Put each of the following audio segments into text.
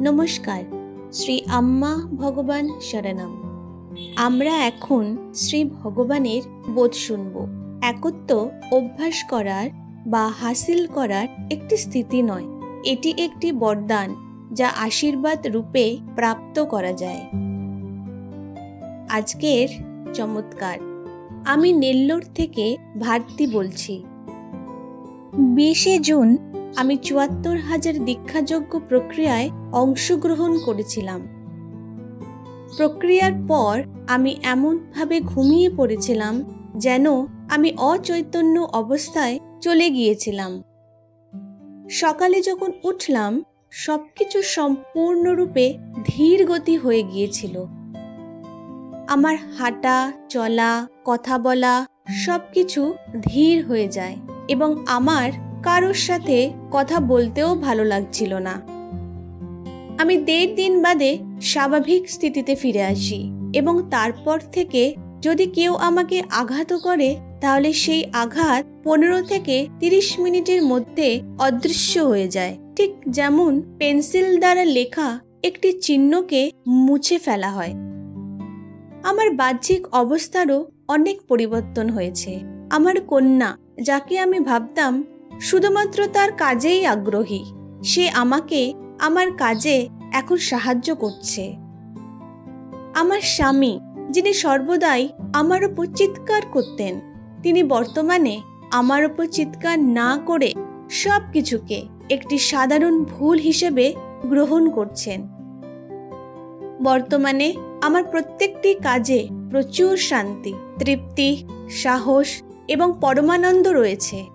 নমস্কার। শ্রী আম্মা ভগবান শরণম। আমরা এখন শ্রী ভগবানের বোধ শুনব। একত্ব অভ্যাস করার বা হাসিল করার একটি স্থিতি নয়। এটি একটি বরদান যা আশীর্বাদ রূপে প্রাপ্ত করা যায়। আজকের চমৎকার। আমি নেল্লোর থেকে ভারতী বলছি। বিশে জুন আমি চুয়াত্তর হাজার দীক্ষাযোগ্য প্রক্রিয়ায় অংশগ্রহণ করেছিলাম। প্রক্রিয়ার পর আমি এমনভাবে ঘুমিয়ে পড়েছিলাম যেন আমি অচৈতন্য অবস্থায় চলে গিয়েছিলাম। সকালে যখন উঠলাম, সবকিছু সম্পূর্ণরূপে ধীর গতি হয়ে গিয়েছিল। আমার হাঁটা, চলা, কথা বলা সবকিছু ধীর হয়ে যায় এবং আমার কারোর সাথে কথা বলতেও ভালো লাগছিল না। আমি দেড় দিন বাদে স্বাভাবিক স্থিতিতে ফিরে আসি এবং তারপর থেকে যদি কেউ আমাকে আঘাত করে, তাহলে সেই আঘাত পনেরো থেকে তিরিশ মিনিটের মধ্যে অদৃশ্য হয়ে যায়। ঠিক যেমন পেন্সিল দ্বারা লেখা একটি চিহ্নকে মুছে ফেলা হয়। আমার বাহ্যিক অবস্থারও অনেক পরিবর্তন হয়েছে। আমার কন্যা, যাকে আমি ভাবতাম শুধুমাত্র তার কাজেই আগ্রহী। সে আমাকে, আমার কাজে এখন সাহায্য করছে। আমার স্বামী, যিনি সর্বদাই আমার ওপর চিৎকার করতেন, তিনি বর্তমানে আমার ওপর চিৎকার না করে সব কিছুকে একটি সাধারণ ভুল হিসেবে গ্রহণ করছেন। বর্তমানে আমার প্রত্যেকটি কাজে প্রচুর শান্তি, তৃপ্তি, সাহস এবং পরমানন্দ রয়েছে।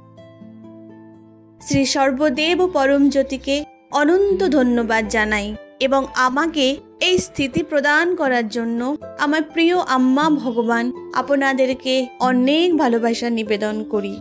শ্রী সর্বদেব ও পরম জ্যোতিকে অনন্ত ধন্যবাদ জানাই এবং আমাকে এই স্থিতি প্রদান করার জন্য আমার প্রিয় আম্মা ভগবান আপনাদেরকে অনেক ভালোবাসা নিবেদন করি।